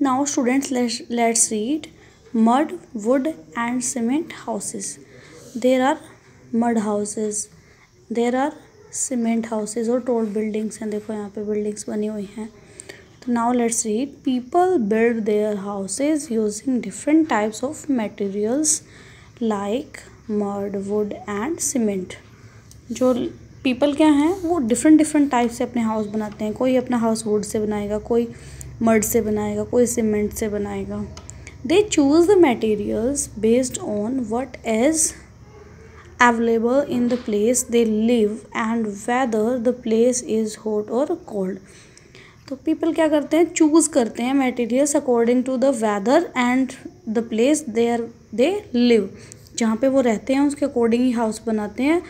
Now students let's read mud wood and cement houses there are mud houses there are cement houses और tall buildings हैं। देखो, यहाँ पे buildings बनी हुई हैं। तो now let's read people build their houses using different types of materials like mud wood and cement जो पीपल क्या हैं, वो डिफरेंट डिफरेंट टाइप्स से अपने हाउस बनाते हैं। कोई अपना हाउस वुड से बनाएगा, कोई मड से बनाएगा, कोई सीमेंट से बनाएगा। They choose the materials based on what is available in the place they live and whether the place is hot or cold तो पीपल क्या करते हैं? चूज़ करते हैं materials according to the weather and the place they are they live जहाँ पे वो रहते हैं, उसके अकॉर्डिंग ही हाउस बनाते हैं।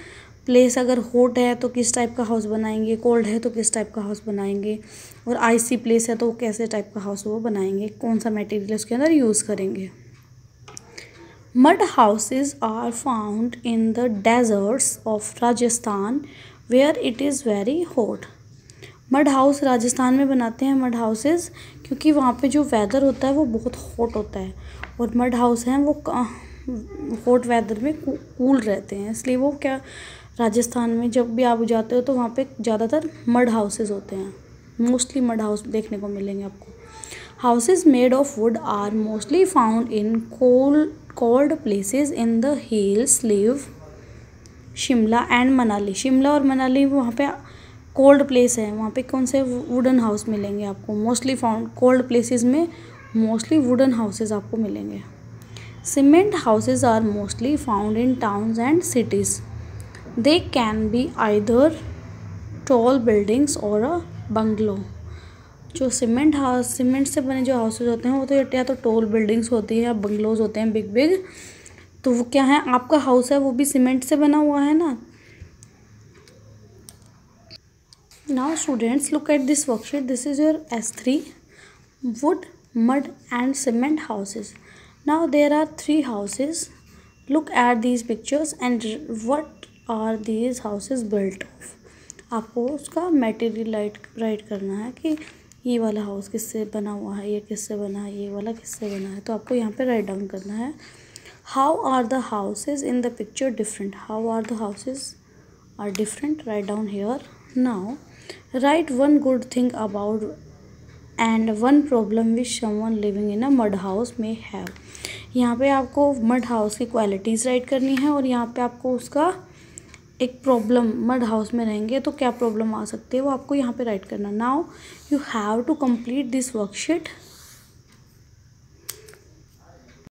प्लेस अगर हॉट है तो किस टाइप का हाउस बनाएँगे? कोल्ड है तो किस टाइप का हाउस बनाएँगे? और आइसी प्लेस है तो कैसे टाइप का हाउस वो बनाएँगे? कौन सा मटेरियल उसके अंदर यूज़ करेंगे? Mud houses are found in the deserts of Rajasthan where it is very hot mud house Rajasthan में बनाते हैं मड हाउसेज क्योंकि वहाँ पे जो वेदर होता है वो बहुत हॉट होता है। और मड हाउस हैं वो हॉट वेदर में कूल रहते हैं। इसलिए वो क्या राजस्थान में जब भी आप जाते हो तो वहाँ पे ज़्यादातर मड हाउसेस होते हैं। मोस्टली मड हाउस देखने को मिलेंगे आपको। Houses made of wood are mostly found in cold cold places in the hills live Shimla and Manali Shimla और मनाली वहाँ पे कोल्ड प्लेस है। वहाँ पे कौन से वुडन हाउस मिलेंगे आपको? मोस्टली फाउंड कोल्ड प्लेसेस में मोस्टली वुडन हाउसेज आपको मिलेंगे। Cement houses are mostly found in towns and cities they can be either tall buildings or a bungalow जो सीमेंट हाउस सीमेंट से बने जो हाउसेज होते हैं, वो तो या तो टोल बिल्डिंग्स होती है या बंगलोज होते हैं बिग बिग तो वो क्या है? आपका हाउस है, वो भी सीमेंट से बना हुआ है ना? Now students look at this worksheet this is your S three wood mud and cement houses now there are three houses look at these pictures and what are these houses built of आपको उसका material right right करना है कि ये वाला house किससे बना हुआ है, ये किससे बना है, ये वाला किससे बना है। तो आपको यहाँ पे राइट डाउन करना है। How are the houses in the picture different how are the houses are different write down here now write one good thing about and one problem which someone living in a mud house में have यहाँ पे आपको mud house की qualities write करनी है और यहाँ पे आपको उसका एक प्रॉब्लम मड हाउस में रहेंगे तो क्या प्रॉब्लम आ सकती है? वो आपको यहाँ पे राइट करना। Now you have to complete this worksheet